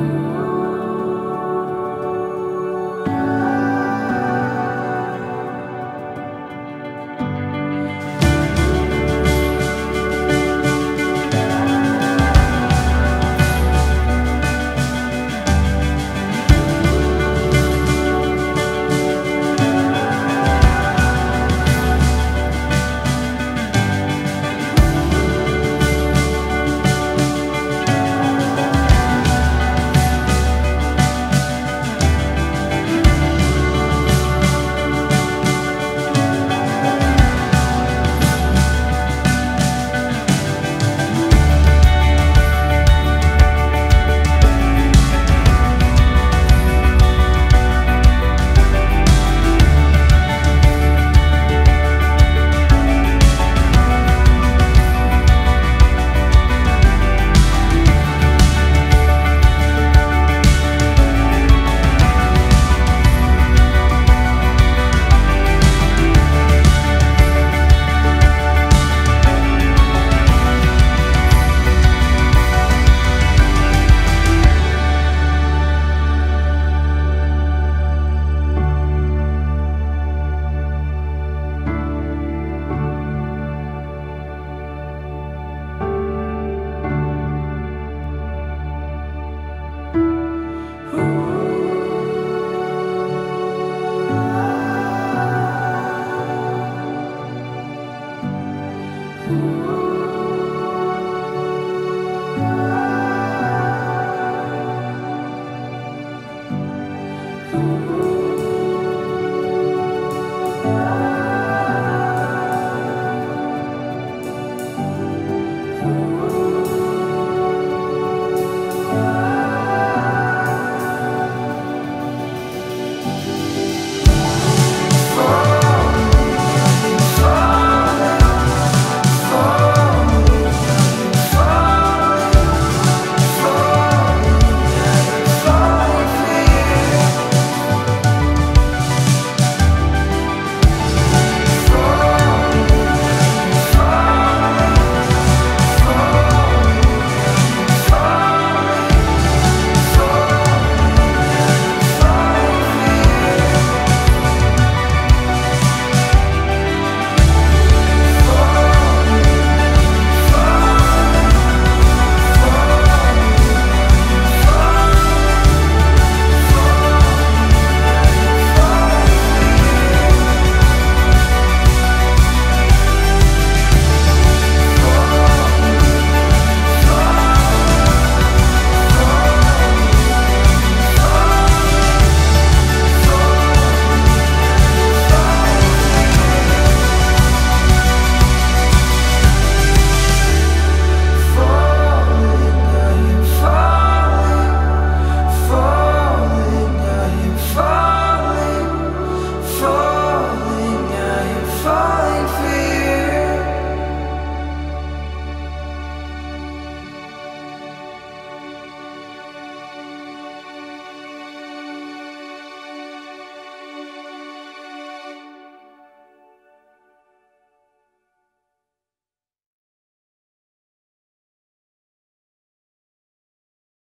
Oh.